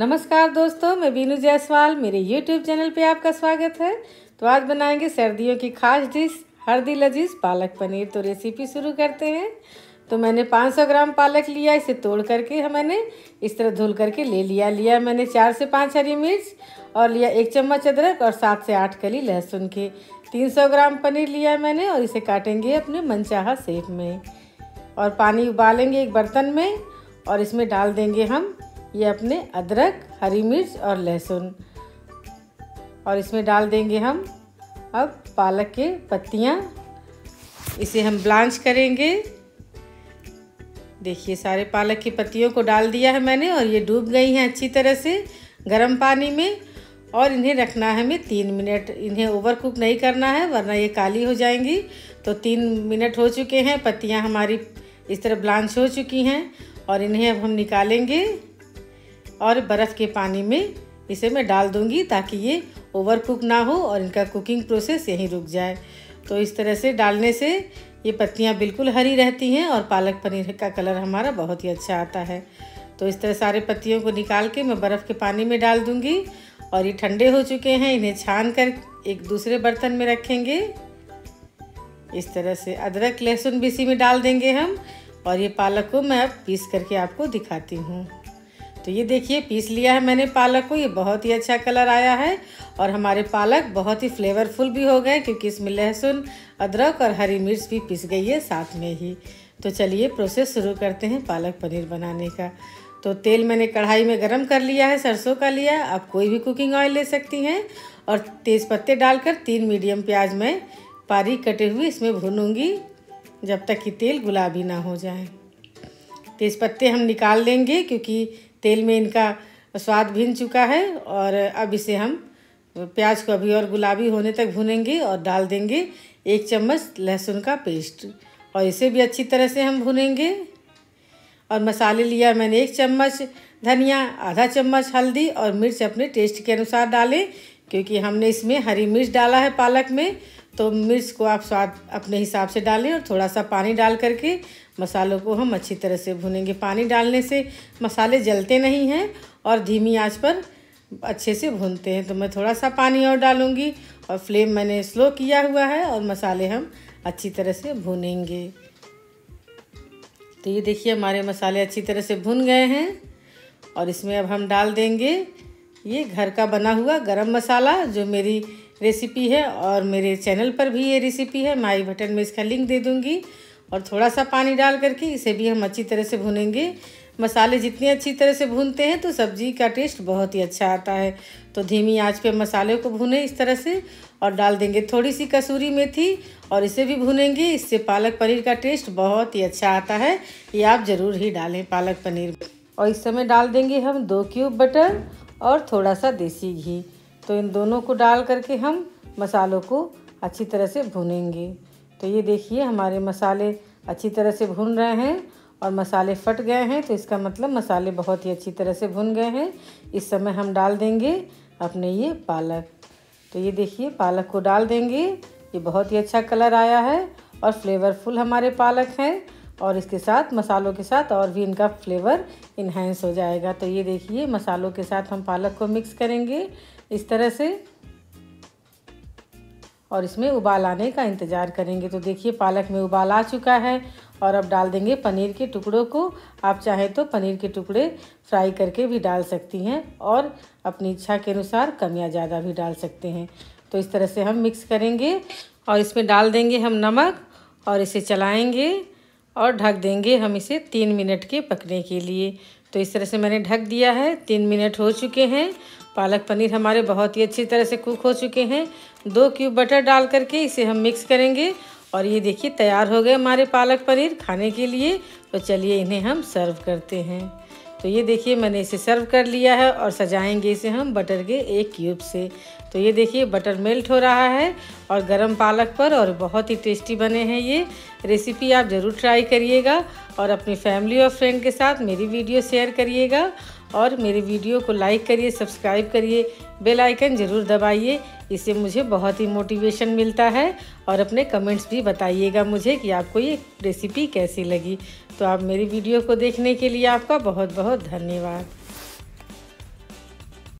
नमस्कार दोस्तों, मैं बीनू जायसवाल, मेरे यूट्यूब चैनल पे आपका स्वागत है। तो आज बनाएँगे सर्दियों की खास डिश, हरदी लजीज पालक पनीर। तो रेसिपी शुरू करते हैं। तो मैंने 500 ग्राम पालक लिया, इसे तोड़ करके मैंने इस तरह धुल करके ले लिया। लिया मैंने चार से पाँच हरी मिर्च और लिया एक चम्मच अदरक और सात से आठ कली लहसुन के। 300 ग्राम पनीर लिया मैंने और इसे काटेंगे अपने मनचाहा सेप में। और पानी उबालेंगे एक बर्तन में और इसमें डाल देंगे हम ये अपने अदरक, हरी मिर्च और लहसुन। और इसमें डाल देंगे हम अब पालक के पत्तियाँ। इसे हम ब्लांच करेंगे। देखिए, सारे पालक की पत्तियों को डाल दिया है मैंने और ये डूब गई हैं अच्छी तरह से गर्म पानी में। और इन्हें रखना है हमें तीन मिनट। इन्हें ओवर कुक नहीं करना है, वरना ये काली हो जाएँगी। तो तीन मिनट हो चुके हैं, पत्तियाँ हमारी इस तरह ब्लांच हो चुकी हैं। और इन्हें अब हम निकालेंगे। और बर्फ़ के पानी में इसे मैं डाल दूँगी ताकि ये ओवर कुक ना हो और इनका कुकिंग प्रोसेस यहीं रुक जाए। तो इस तरह से डालने से ये पत्तियाँ बिल्कुल हरी रहती हैं और पालक पनीर का कलर हमारा बहुत ही अच्छा आता है। तो इस तरह सारे पत्तियों को निकाल के मैं बर्फ़ के पानी में डाल दूँगी और ये ठंडे हो चुके हैं, इन्हें छान कर एक दूसरे बर्तन में रखेंगे। इस तरह से अदरक, लहसुन भी इसी में डाल देंगे हम और ये पालक को मैं अब पीस करके आपको दिखाती हूँ। तो ये देखिए, पीस लिया है मैंने पालक को। ये बहुत ही अच्छा कलर आया है और हमारे पालक बहुत ही फ्लेवरफुल भी हो गए क्योंकि इसमें लहसुन, अदरक और हरी मिर्च भी पीस गई है साथ में ही। तो चलिए प्रोसेस शुरू करते हैं पालक पनीर बनाने का। तो तेल मैंने कढ़ाई में गरम कर लिया है, सरसों का लिया। आप कोई भी कुकिंग ऑयल ले सकती हैं और तेज़ पत्ते डालकर तीन मीडियम प्याज में पारी कटे हुए इसमें भूनूँगी जब तक कि तेल गुलाबी ना हो जाए। तेज़ पत्ते हम निकाल लेंगे क्योंकि तेल में इनका स्वाद भिन चुका है और अब इसे हम प्याज को अभी और गुलाबी होने तक भुनेंगे और डाल देंगे एक चम्मच लहसुन का पेस्ट। और इसे भी अच्छी तरह से हम भुनेंगे। और मसाले लिया मैंने एक चम्मच धनिया, आधा चम्मच हल्दी और मिर्च अपने टेस्ट के अनुसार डालें, क्योंकि हमने इसमें हरी मिर्च डाला है पालक में। तो मिर्च को आप स्वाद अपने हिसाब से डालें और थोड़ा सा पानी डाल करके मसालों को हम अच्छी तरह से भुनेंगे। पानी डालने से मसाले जलते नहीं हैं और धीमी आँच पर अच्छे से भूनते हैं। तो मैं थोड़ा सा पानी और डालूँगी और फ्लेम मैंने स्लो किया हुआ है और मसाले हम अच्छी तरह से भूनेंगे। तो ये देखिए हमारे मसाले अच्छी तरह से भुन गए हैं और इसमें अब हम डाल देंगे ये घर का बना हुआ गरम मसाला जो मेरी रेसिपी है और मेरे चैनल पर भी ये रेसिपी है। माई बटन में इसका लिंक दे दूँगी और थोड़ा सा पानी डाल करके इसे भी हम अच्छी तरह से भुनेंगे। मसाले जितने अच्छी तरह से भूनते हैं तो सब्ज़ी का टेस्ट बहुत ही अच्छा आता है। तो धीमी आँच पे मसाले को भुने इस तरह से और डाल देंगे थोड़ी सी कसूरी मेथी और इसे भी भुनेंगे। इससे पालक पनीर का टेस्ट बहुत ही अच्छा आता है। ये आप ज़रूर ही डालें पालक पनीर। और इस समय डाल देंगे हम दो क्यूब बटर और थोड़ा सा देसी घी। तो इन दोनों को डाल करके हम मसालों को अच्छी तरह से भूनेंगे। तो ये देखिए, हमारे मसाले अच्छी तरह से भून रहे हैं और मसाले फट गए हैं तो इसका मतलब मसाले बहुत ही अच्छी तरह से भुन गए हैं। इस समय हम डाल देंगे अपने ये पालक। तो ये देखिए, पालक को डाल देंगे। ये बहुत ही अच्छा कलर आया है और फ्लेवरफुल हमारे पालक हैं। और इसके साथ मसालों के साथ और भी इनका फ्लेवर इन्हेंस हो जाएगा। तो ये देखिए, मसालों के साथ हम पालक को मिक्स करेंगे इस तरह से। और इसमें उबाल आने का इंतज़ार करेंगे। तो देखिए, पालक में उबाल आ चुका है और अब डाल देंगे पनीर के टुकड़ों को। आप चाहें तो पनीर के टुकड़े फ्राई करके भी डाल सकती हैं और अपनी इच्छा के अनुसार कम या ज़्यादा भी डाल सकते हैं। तो इस तरह से हम मिक्स करेंगे और इसमें डाल देंगे हम नमक और इसे चलाएँगे। और ढक देंगे हम इसे तीन मिनट के पकने के लिए। तो इस तरह से मैंने ढक दिया है। तीन मिनट हो चुके हैं। पालक पनीर हमारे बहुत ही अच्छी तरह से कुक हो चुके हैं। दो क्यूब बटर डाल करके इसे हम मिक्स करेंगे। और ये देखिए, तैयार हो गए हमारे पालक पनीर खाने के लिए। तो चलिए इन्हें हम सर्व करते हैं। तो ये देखिए मैंने इसे सर्व कर लिया है और सजाएँगे इसे हम बटर के एक क्यूब से। तो ये देखिए बटर मेल्ट हो रहा है और गरम पालक पर और बहुत ही टेस्टी बने हैं ये। रेसिपी आप ज़रूर ट्राई करिएगा और अपनी फैमिली और फ्रेंड के साथ मेरी वीडियो शेयर करिएगा। और मेरे वीडियो को लाइक करिए, सब्सक्राइब करिए, बेल आइकन ज़रूर दबाइए। इससे मुझे बहुत ही मोटिवेशन मिलता है और अपने कमेंट्स भी बताइएगा मुझे कि आपको ये रेसिपी कैसी लगी। तो आप मेरी वीडियो को देखने के लिए आपका बहुत बहुत धन्यवाद।